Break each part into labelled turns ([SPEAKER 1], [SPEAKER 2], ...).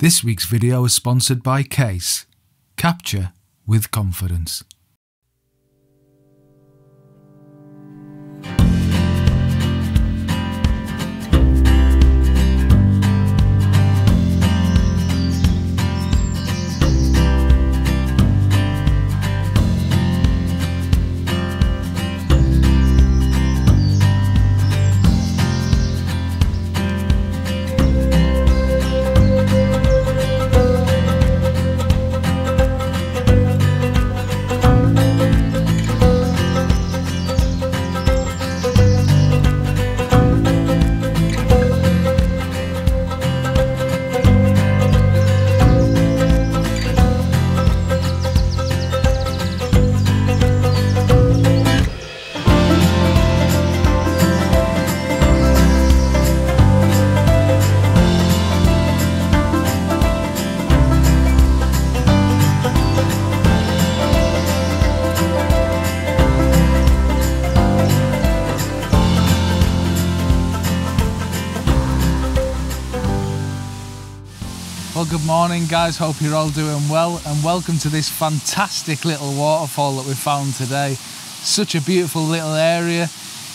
[SPEAKER 1] This week's video is sponsored by Kase. Capture with confidence. Good morning, guys. Hope you're all doing well, and welcome to this fantastic little waterfall that we found today. Such a beautiful little area.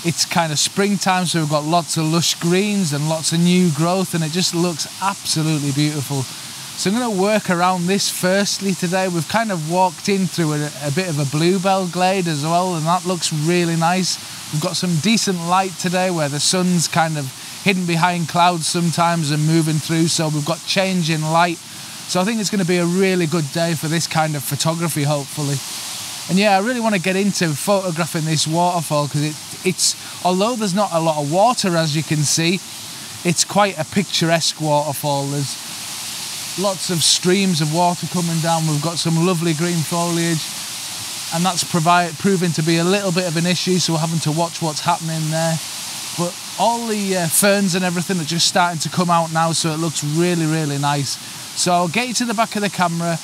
[SPEAKER 1] It's kind of springtime, so we've got lots of lush greens and lots of new growth, and it just looks absolutely beautiful. So I'm going to work around this firstly today. We've kind of walked in through a, a bit of a bluebell glade as well, and that looks really nice. We've got some decent light today where the sun's kind of hidden behind clouds sometimes and moving through. So we've got change in light. So I think it's going to be a really good day for this kind of photography, hopefully. And yeah, I really want to get into photographing this waterfall because it, it's, although there's not a lot of water as you can see, it's quite a picturesque waterfall. There's lots of streams of water coming down. We've got some lovely green foliage and that's provide, proving to be a little bit of an issue. So we're having to watch what's happening there. But all the uh, ferns and everything are just starting to come out now, so it looks really, really nice. So I'll get you to the back of the camera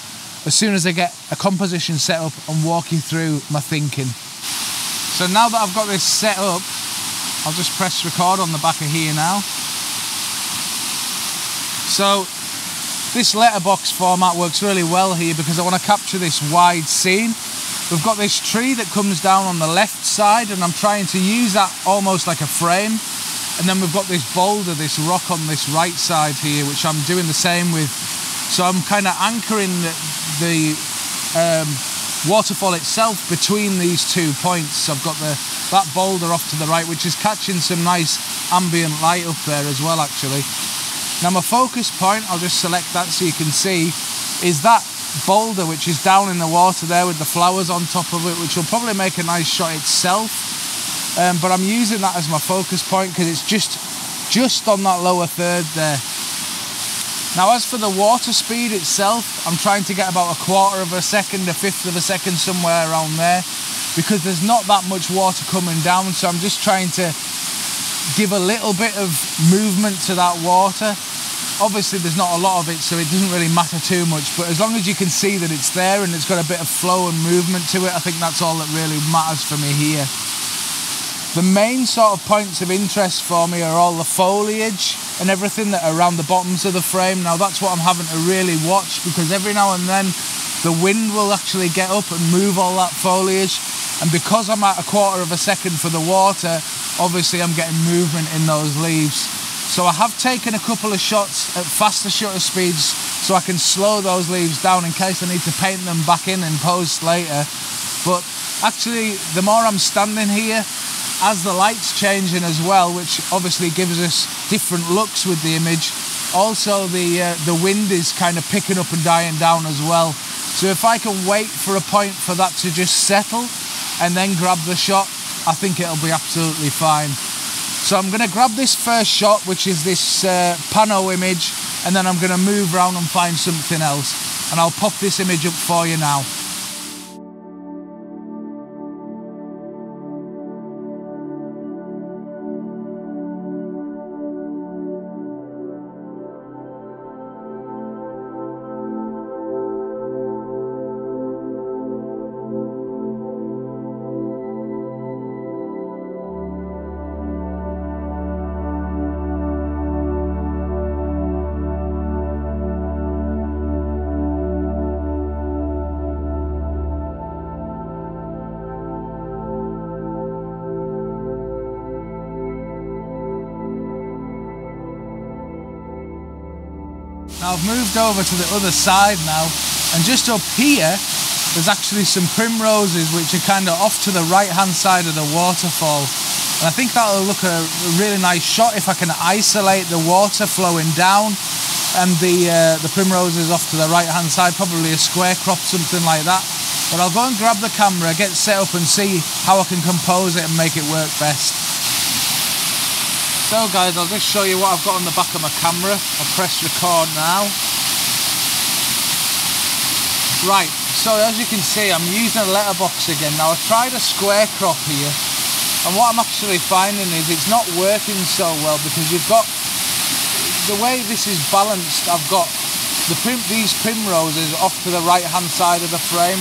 [SPEAKER 1] as soon as I get a composition set up and walk you through my thinking. So now that I've got this set up, I'll just press record on the back of here now. So this letterbox format works really well here because I want to capture this wide scene. We've got this tree that comes down on the left side and I'm trying to use that almost like a frame. And then we've got this boulder, this rock on this right side here, which I'm doing the same with. So I'm kind of anchoring the, the um, waterfall itself between these two points. I've got the that boulder off to the right, which is catching some nice ambient light up there as well, actually. Now my focus point, I'll just select that so you can see, is that boulder which is down in the water there with the flowers on top of it, which will probably make a nice shot itself. Um, but I'm using that as my focus point because it's just just on that lower third there. Now as for the water speed itself, I'm trying to get about a quarter of a second, a fifth of a second, somewhere around there, because there's not that much water coming down, so I'm just trying to give a little bit of movement to that water. Obviously there's not a lot of it, so it doesn't really matter too much, but as long as you can see that it's there and it's got a bit of flow and movement to it, I think that's all that really matters for me here. The main sort of points of interest for me are all the foliage and everything that are around the bottoms of the frame. Now that's what I'm having to really watch because every now and then the wind will actually get up and move all that foliage. And because I'm at a quarter of a second for the water, obviously I'm getting movement in those leaves. So I have taken a couple of shots at faster shutter speeds so I can slow those leaves down in case I need to paint them back in and post later. But actually, the more I'm standing here, as the light's changing as well, which obviously gives us different looks with the image, also the, uh, the wind is kind of picking up and dying down as well. So if I can wait for a point for that to just settle and then grab the shot, I think it'll be absolutely fine. So I'm going to grab this first shot, which is this uh, pano image, and then I'm going to move around and find something else. And I'll pop this image up for you now. I've moved over to the other side now, and just up here, there's actually some primroses which are kind of off to the right hand side of the waterfall. And I think that'll look a really nice shot if I can isolate the water flowing down and the uh, the primroses off to the right hand side, probably a square crop, something like that. But I'll go and grab the camera, get set up and see how I can compose it and make it work best. So guys, I'll just show you what I've got on the back of my camera. I'll press record now. Right, so as you can see, I'm using a letterbox again. Now I've tried a square crop here, and what I'm actually finding is it's not working so well because you've got, the way this is balanced, I've got the prim, these primroses off to the right hand side of the frame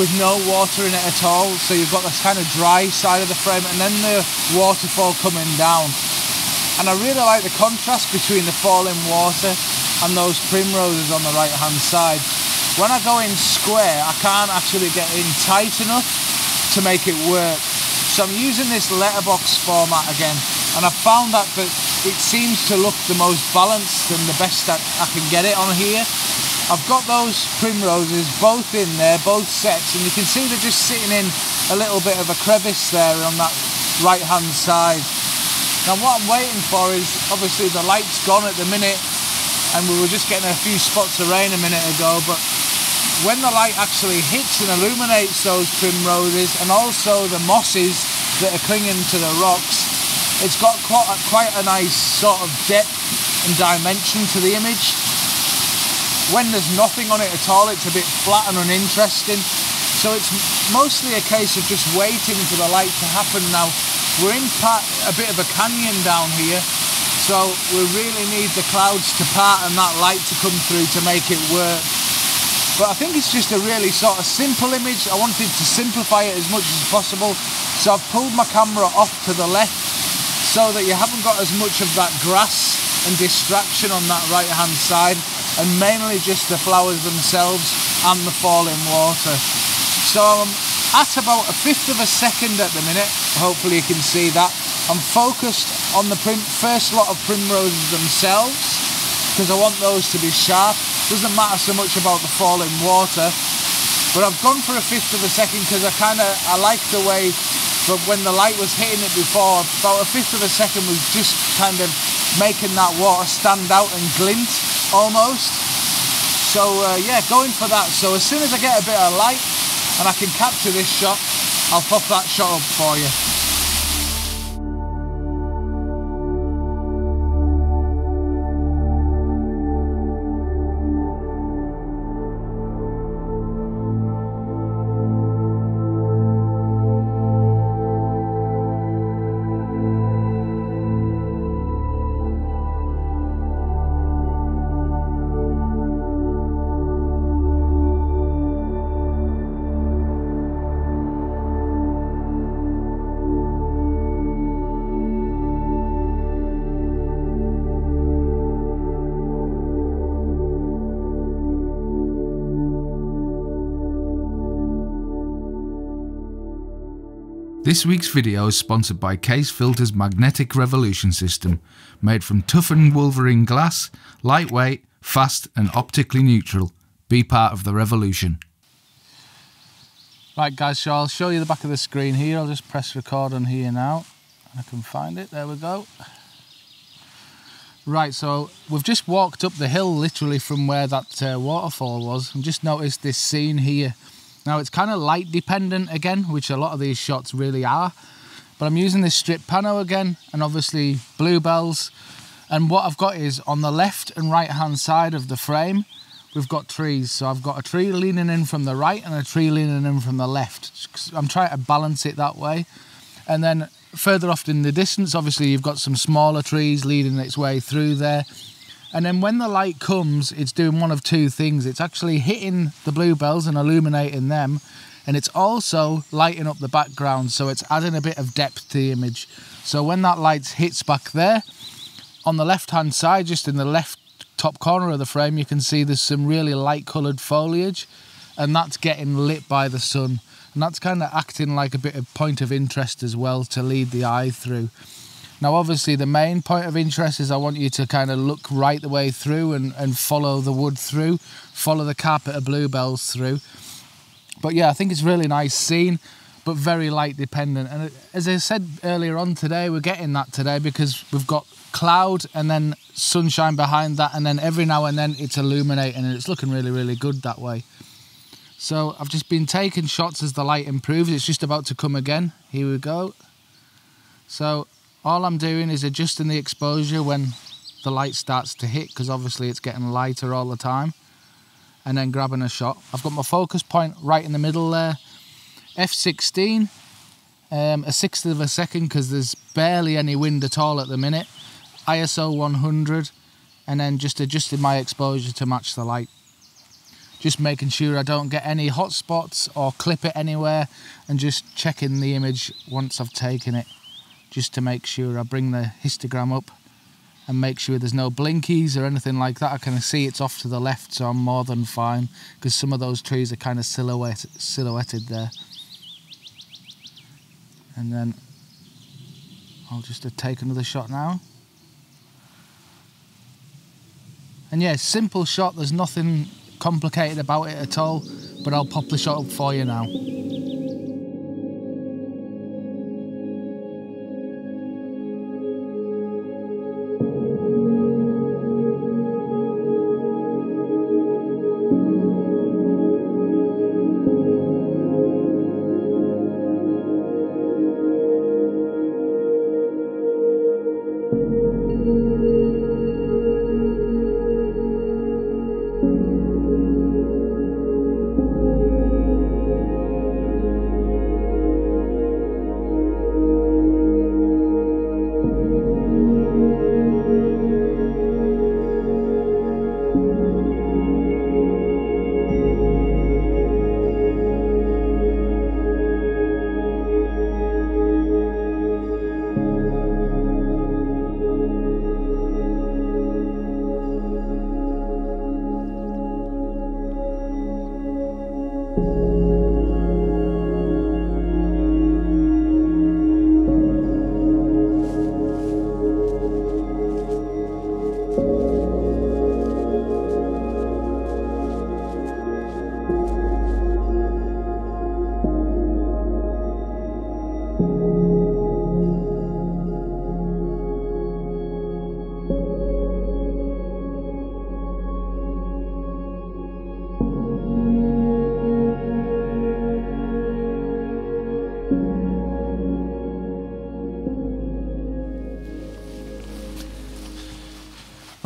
[SPEAKER 1] with no water in it at all. So you've got this kind of dry side of the frame and then the waterfall coming down. And I really like the contrast between the falling water and those primroses on the right hand side. When I go in square, I can't actually get in tight enough to make it work. So I'm using this letterbox format again and I've found that, that it seems to look the most balanced and the best that I can get it on here. I've got those primroses both in there, both sets, and you can see they're just sitting in a little bit of a crevice there on that right hand side. Now what I'm waiting for is, obviously the light's gone at the minute, and we were just getting a few spots of rain a minute ago, but when the light actually hits and illuminates those primroses and also the mosses that are clinging to the rocks, it's got quite a, quite a nice sort of depth and dimension to the image when there's nothing on it at all, it's a bit flat and uninteresting. So it's mostly a case of just waiting for the light to happen now. We're in part, a bit of a canyon down here, so we really need the clouds to part and that light to come through to make it work. But I think it's just a really sort of simple image. I wanted to simplify it as much as possible. So I've pulled my camera off to the left so that you haven't got as much of that grass and distraction on that right hand side and mainly just the flowers themselves and the falling water. So I'm at about a fifth of a second at the minute, hopefully you can see that. I'm focused on the first lot of primroses themselves because I want those to be sharp. Doesn't matter so much about the falling water, but I've gone for a fifth of a second because I kind of I like the way but when the light was hitting it before, about a fifth of a second was just kind of making that water stand out and glint almost. So uh, yeah, going for that. So as soon as I get a bit of light and I can capture this shot, I'll pop that shot up for you.
[SPEAKER 2] This week's video is sponsored by Kase Filter's Magnetic Revolution system, made from toughened Wolverine glass, lightweight, fast and optically neutral. Be part of the revolution.
[SPEAKER 1] Right guys, so I'll show you the back of the screen here. I'll just press record on here now. I can find it, there we go. Right, so we've just walked up the hill literally from where that uh, waterfall was and just noticed this scene here. Now it's kind of light dependent again, which a lot of these shots really are. But I'm using this strip pano again and obviously bluebells. And what I've got is on the left and right hand side of the frame, we've got trees. So I've got a tree leaning in from the right and a tree leaning in from the left. I'm trying to balance it that way. And then further off in the distance, obviously you've got some smaller trees leading its way through there. And then when the light comes, it's doing one of two things. It's actually hitting the bluebells and illuminating them. And it's also lighting up the background. So it's adding a bit of depth to the image. So when that light hits back there, on the left hand side, just in the left top corner of the frame, you can see there's some really light coloured foliage. And that's getting lit by the sun. And that's kind of acting like a bit of point of interest as well to lead the eye through. Now, obviously, the main point of interest is I want you to kind of look right the way through and, and follow the wood through, follow the carpet of bluebells through. But yeah, I think it's really nice scene, but very light dependent. And as I said earlier on today, we're getting that today because we've got cloud and then sunshine behind that, and then every now and then it's illuminating, and it's looking really, really good that way. So I've just been taking shots as the light improves. It's just about to come again. Here we go. So all I'm doing is adjusting the exposure when the light starts to hit because obviously it's getting lighter all the time and then grabbing a shot. I've got my focus point right in the middle there. F16, um, a sixth of a second because there's barely any wind at all at the minute. ISO 100 and then just adjusting my exposure to match the light. Just making sure I don't get any hot spots or clip it anywhere and just checking the image once I've taken it just to make sure I bring the histogram up and make sure there's no blinkies or anything like that. I can see it's off to the left, so I'm more than fine because some of those trees are kind of silhouette, silhouetted there. And then I'll just uh, take another shot now. And yeah, simple shot, there's nothing complicated about it at all, but I'll pop the shot up for you now.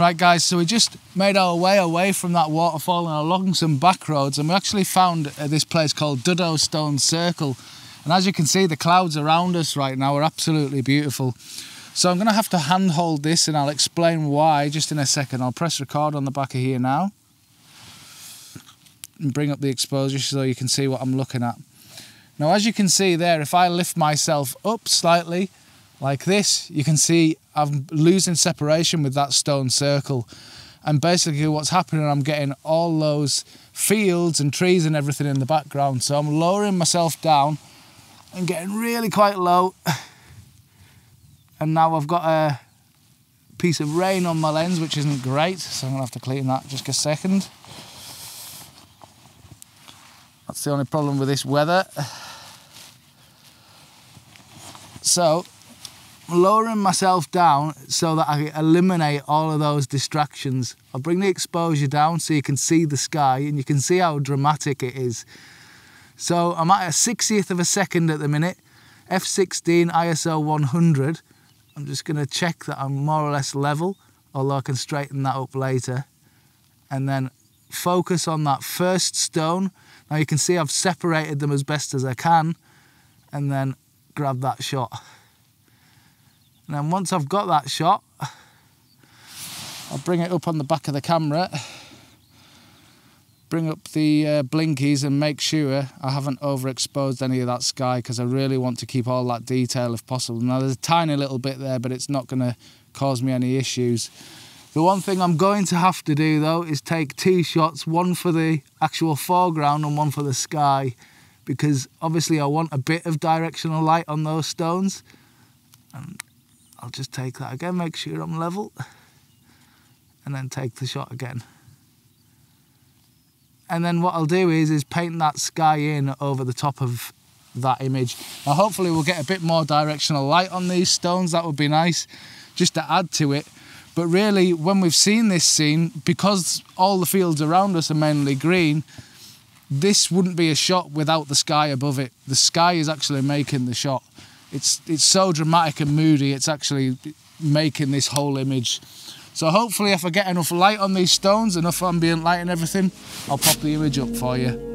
[SPEAKER 1] Right guys, so we just made our way away from that waterfall and along some back roads and we actually found uh, this place called Duddo Stone Circle. And as you can see, the clouds around us right now are absolutely beautiful. So I'm gonna have to handhold this and I'll explain why just in a second. I'll press record on the back of here now and bring up the exposure so you can see what I'm looking at. Now, as you can see there, if I lift myself up slightly, like this, you can see I'm losing separation with that stone circle. And basically what's happening, I'm getting all those fields and trees and everything in the background. So I'm lowering myself down and getting really quite low. And now I've got a piece of rain on my lens, which isn't great. So I'm gonna have to clean that just a second. That's the only problem with this weather. So lowering myself down so that I eliminate all of those distractions. I'll bring the exposure down so you can see the sky and you can see how dramatic it is. So I'm at a 60th of a second at the minute, f16 ISO 100. I'm just going to check that I'm more or less level, although I can straighten that up later. And then focus on that first stone. Now you can see I've separated them as best as I can and then grab that shot. And then once I've got that shot, I'll bring it up on the back of the camera, bring up the uh, blinkies and make sure I haven't overexposed any of that sky because I really want to keep all that detail if possible. Now there's a tiny little bit there, but it's not going to cause me any issues. The one thing I'm going to have to do though is take two shots, one for the actual foreground and one for the sky because obviously I want a bit of directional light on those stones. I'll just take that again, make sure I'm level, and then take the shot again. And then what I'll do is is paint that sky in over the top of that image. Now hopefully we'll get a bit more directional light on these stones, that would be nice, just to add to it. But really, when we've seen this scene, because all the fields around us are mainly green, this wouldn't be a shot without the sky above it. The sky is actually making the shot. It's it's so dramatic and moody. It's actually making this whole image. So hopefully, if I get enough light on these stones, enough ambient light and everything, I'll pop the image up for you.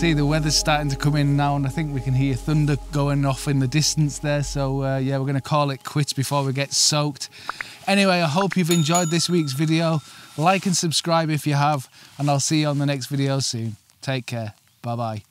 [SPEAKER 1] See the weather's starting to come in now, and I think we can hear thunder going off in the distance there. So, uh, yeah, we're going to call it quits before we get soaked. Anyway, I hope you've enjoyed this week's video. Like and subscribe if you have, and I'll see you on the next video soon. Take care. Bye bye.